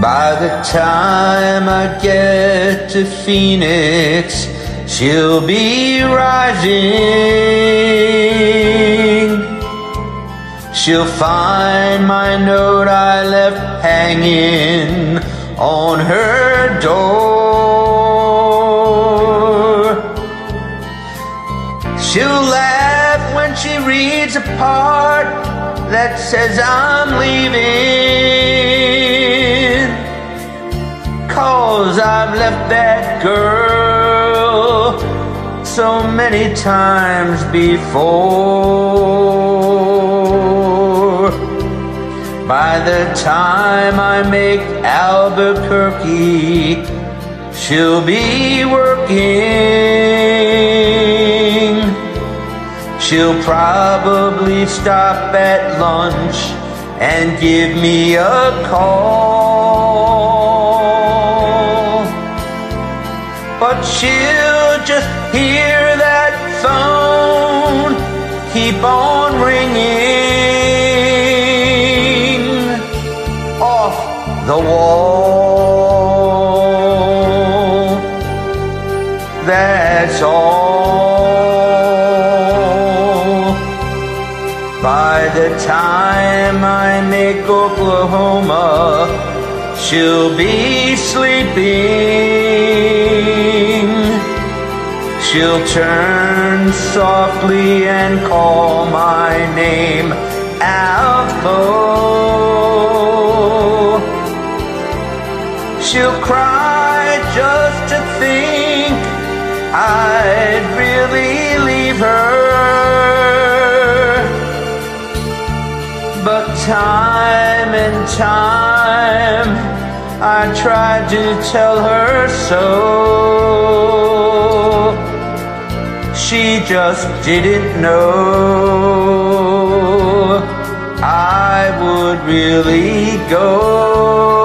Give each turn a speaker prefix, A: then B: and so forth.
A: By the time I get to Phoenix, she'll be rising. She'll find my note I left hanging on her door. She'll laugh when she reads a part that says I'm leaving. Cause I've left that girl so many times before. By the time I make Albuquerque, she'll be working. She'll probably stop at lunch and give me a call. But she'll just hear that phone keep on ringing off the wall. That's all. By the time I make Oklahoma, she'll be sleeping. She'll turn softly and call my name Alpo. She'll cry just to think I'd really leave her. But time and time I tried to tell her so. She just didn't know I would really go.